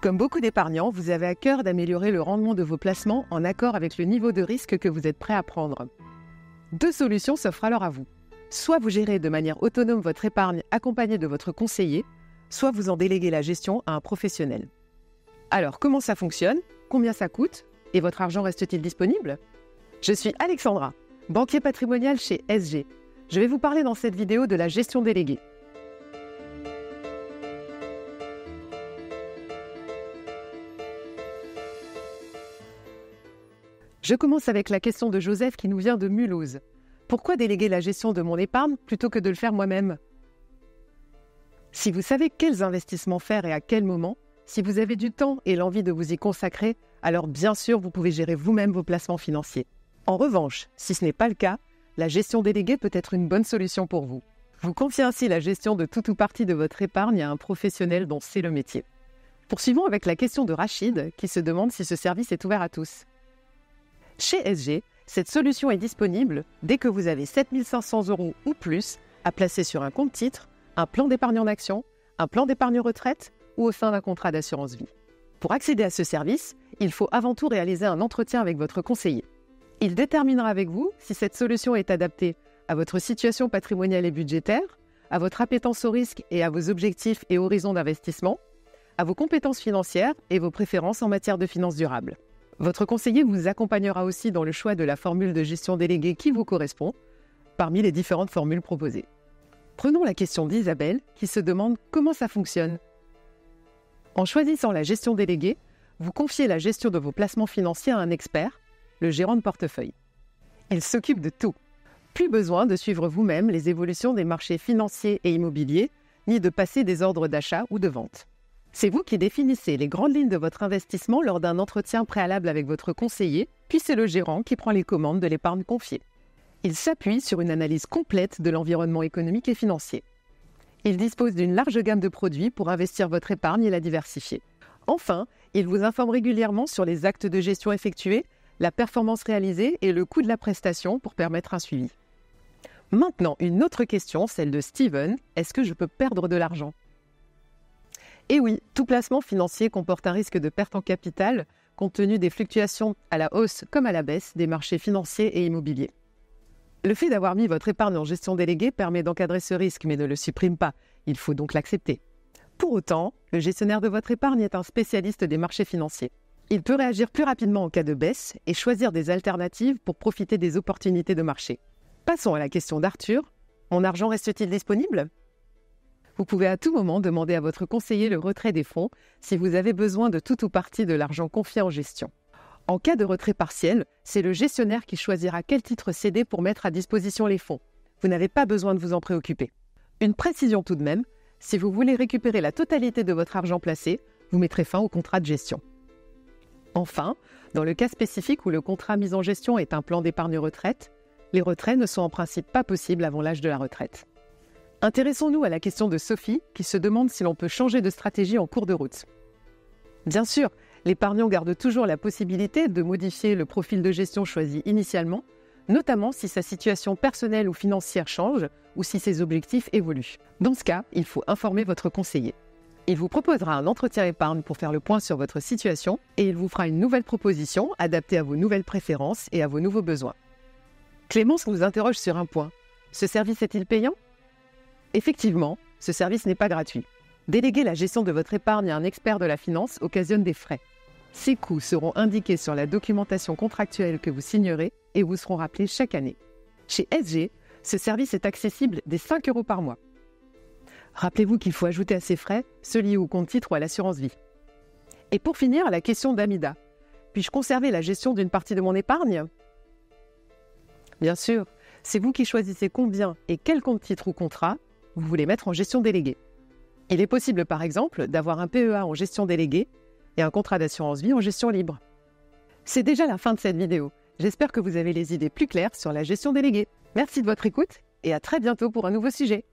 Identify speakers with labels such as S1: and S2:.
S1: Comme beaucoup d'épargnants, vous avez à cœur d'améliorer le rendement de vos placements en accord avec le niveau de risque que vous êtes prêt à prendre. Deux solutions s'offrent alors à vous. Soit vous gérez de manière autonome votre épargne accompagné de votre conseiller, soit vous en déléguez la gestion à un professionnel. Alors, comment ça fonctionne? Combien ça coûte? Et votre argent reste-t-il disponible? Je suis Alexandra, banquier patrimonial chez SG. Je vais vous parler dans cette vidéo de la gestion déléguée. Je commence avec la question de Joseph qui nous vient de Mulhouse. Pourquoi déléguer la gestion de mon épargne plutôt que de le faire moi-même? Si vous savez quels investissements faire et à quel moment, si vous avez du temps et l'envie de vous y consacrer, alors bien sûr vous pouvez gérer vous-même vos placements financiers. En revanche, si ce n'est pas le cas, la gestion déléguée peut être une bonne solution pour vous. Vous confiez ainsi la gestion de tout ou partie de votre épargne à un professionnel dont c'est le métier. Poursuivons avec la question de Rachid qui se demande si ce service est ouvert à tous. Chez SG, cette solution est disponible dès que vous avez 7500 euros ou plus à placer sur un compte titre, un plan d'épargne en action, un plan d'épargne retraite ou au sein d'un contrat d'assurance vie. Pour accéder à ce service, il faut avant tout réaliser un entretien avec votre conseiller. Il déterminera avec vous si cette solution est adaptée à votre situation patrimoniale et budgétaire, à votre appétence au risque et à vos objectifs et horizons d'investissement, à vos compétences financières et vos préférences en matière de finances durables. Votre conseiller vous accompagnera aussi dans le choix de la formule de gestion déléguée qui vous correspond, parmi les différentes formules proposées. Prenons la question d'Isabelle qui se demande comment ça fonctionne. En choisissant la gestion déléguée, vous confiez la gestion de vos placements financiers à un expert, le gérant de portefeuille. Il s'occupe de tout. Plus besoin de suivre vous-même les évolutions des marchés financiers et immobiliers, ni de passer des ordres d'achat ou de vente. C'est vous qui définissez les grandes lignes de votre investissement lors d'un entretien préalable avec votre conseiller, puis c'est le gérant qui prend les commandes de l'épargne confiée. Il s'appuie sur une analyse complète de l'environnement économique et financier. Il dispose d'une large gamme de produits pour investir votre épargne et la diversifier. Enfin, il vous informe régulièrement sur les actes de gestion effectués, la performance réalisée et le coût de la prestation pour permettre un suivi. Maintenant, une autre question, celle de Steven. Est-ce que je peux perdre de l'argent? Et oui, tout placement financier comporte un risque de perte en capital compte tenu des fluctuations à la hausse comme à la baisse des marchés financiers et immobiliers. Le fait d'avoir mis votre épargne en gestion déléguée permet d'encadrer ce risque mais ne le supprime pas, il faut donc l'accepter. Pour autant, le gestionnaire de votre épargne est un spécialiste des marchés financiers. Il peut réagir plus rapidement en cas de baisse et choisir des alternatives pour profiter des opportunités de marché. Passons à la question d'Arthur. Mon argent reste-t-il disponible? Vous pouvez à tout moment demander à votre conseiller le retrait des fonds si vous avez besoin de tout ou partie de l'argent confié en gestion. En cas de retrait partiel, c'est le gestionnaire qui choisira quel titre céder pour mettre à disposition les fonds. Vous n'avez pas besoin de vous en préoccuper. Une précision tout de même, si vous voulez récupérer la totalité de votre argent placé, vous mettrez fin au contrat de gestion. Enfin, dans le cas spécifique où le contrat mis en gestion est un plan d'épargne retraite, les retraits ne sont en principe pas possibles avant l'âge de la retraite. Intéressons-nous à la question de Sophie qui se demande si l'on peut changer de stratégie en cours de route. Bien sûr, l'épargnant garde toujours la possibilité de modifier le profil de gestion choisi initialement, notamment si sa situation personnelle ou financière change ou si ses objectifs évoluent. Dans ce cas, il faut informer votre conseiller. Il vous proposera un entretien épargne pour faire le point sur votre situation et il vous fera une nouvelle proposition adaptée à vos nouvelles préférences et à vos nouveaux besoins. Clémence nous interroge sur un point. Ce service est-il payant? Effectivement, ce service n'est pas gratuit. Déléguer la gestion de votre épargne à un expert de la finance occasionne des frais. Ces coûts seront indiqués sur la documentation contractuelle que vous signerez et vous seront rappelés chaque année. Chez SG, ce service est accessible dès 5 euros par mois. Rappelez-vous qu'il faut ajouter à ces frais ceux liés au compte titre ou à l'assurance vie. Et pour finir, la question d'Amida. Puis-je conserver la gestion d'une partie de mon épargne? Bien sûr, c'est vous qui choisissez combien et quel compte titre ou contrat vous voulez mettre en gestion déléguée. Il est possible par exemple d'avoir un PEA en gestion déléguée et un contrat d'assurance vie en gestion libre. C'est déjà la fin de cette vidéo. J'espère que vous avez les idées plus claires sur la gestion déléguée. Merci de votre écoute et à très bientôt pour un nouveau sujet.